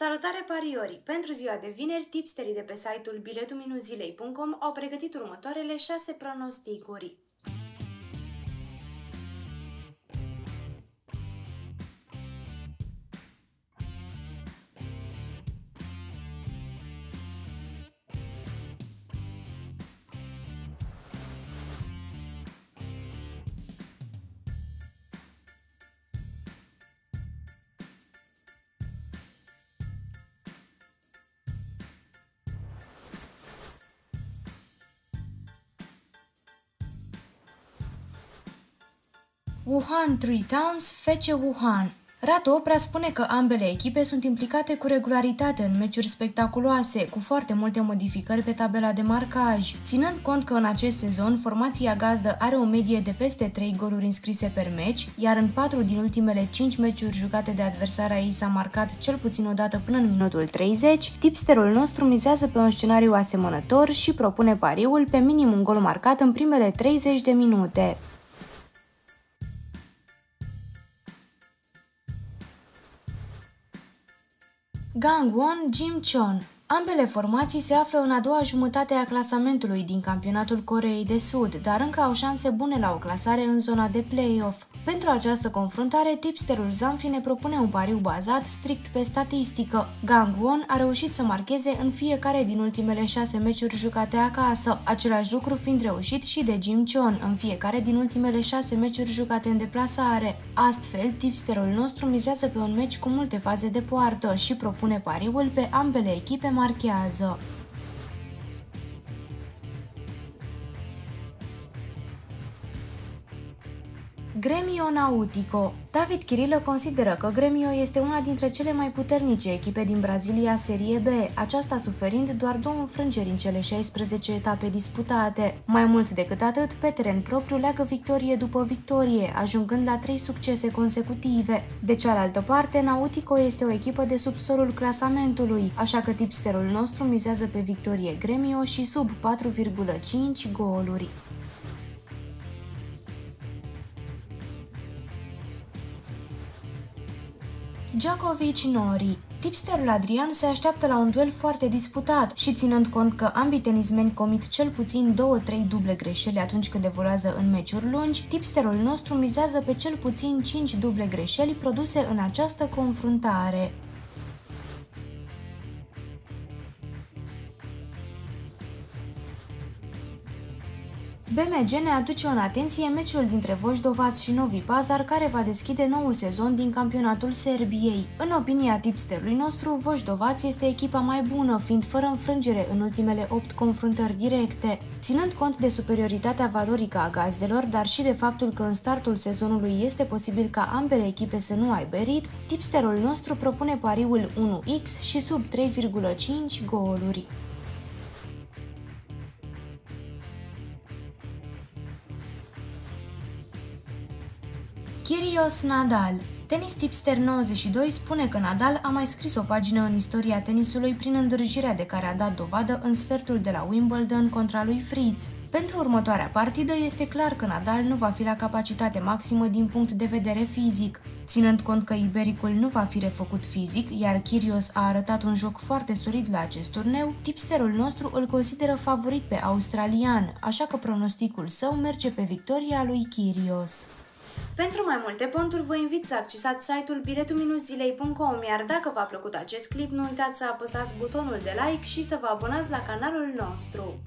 Salutare pariori! Pentru ziua de vineri, tipsterii de pe site-ul biletuminuzilei.com au pregătit următoarele 6 pronosticuri. Wuhan Three Towns fece Wuhan. Ratu Opra spune că ambele echipe sunt implicate cu regularitate în meciuri spectaculoase, cu foarte multe modificări pe tabela de marcaj. Ținând cont că în acest sezon formația gazdă are o medie de peste 3 goluri înscrise per meci, iar în 4 din ultimele 5 meciuri jucate de adversarea ei s-a marcat cel puțin o dată până în minutul 30, tipsterul nostru mizează pe un scenariu asemănător și propune pariul pe minim un gol marcat în primele 30 de minute. Gangwon Jim Chon Ambele formații se află în a doua jumătate a clasamentului din campionatul Coreei de Sud, dar încă au șanse bune la o clasare în zona de play-off. Pentru această confruntare, tipsterul Zamfi ne propune un pariu bazat strict pe statistică. Gangwon a reușit să marcheze în fiecare din ultimele șase meciuri jucate acasă, același lucru fiind reușit și de Jim Chon în fiecare din ultimele șase meciuri jucate în deplasare. Astfel, tipsterul nostru mizează pe un meci cu multe faze de poartă și propune pariul pe ambele echipe marchează. Gremio Nautico David Chirilă consideră că Gremio este una dintre cele mai puternice echipe din Brazilia Serie B, aceasta suferind doar două înfrângeri în cele 16 etape disputate. Mai mult decât atât, pe teren propriu leagă victorie după victorie, ajungând la trei succese consecutive. De cealaltă parte, Nautico este o echipă de subsolul clasamentului, așa că tipsterul nostru mizează pe victorie Gremio și sub 4,5 goluri. Djokovic Nori Tipsterul Adrian se așteaptă la un duel foarte disputat și ținând cont că ambii tenismeni comit cel puțin 2-3 duble greșeli atunci când evoluează în meciuri lungi, tipsterul nostru mizează pe cel puțin 5 duble greșeli produse în această confruntare. BMG ne aduce în atenție meciul dintre Vojdovac și Novi Pazar care va deschide noul sezon din campionatul Serbiei. În opinia tipsterului nostru, Vojdovac este echipa mai bună, fiind fără înfrângere în ultimele 8 confruntări directe. Ținând cont de superioritatea valorică a gazdelor, dar și de faptul că în startul sezonului este posibil ca ambele echipe să nu aibă rit, tipsterul nostru propune pariul 1x și sub 3,5 goluri. Kyrgios Nadal Tenis Tipster 92 spune că Nadal a mai scris o pagină în istoria tenisului prin îndrăjirea de care a dat dovadă în sfertul de la Wimbledon contra lui Fritz. Pentru următoarea partidă este clar că Nadal nu va fi la capacitate maximă din punct de vedere fizic. Ținând cont că Ibericul nu va fi refăcut fizic, iar Kyrgios a arătat un joc foarte solid la acest turneu, tipsterul nostru îl consideră favorit pe australian, așa că pronosticul său merge pe victoria lui Kyrgios. Pentru mai multe ponturi, vă invit să accesați site-ul biletul-zilei.com, iar dacă v-a plăcut acest clip, nu uitați să apăsați butonul de like și să vă abonați la canalul nostru.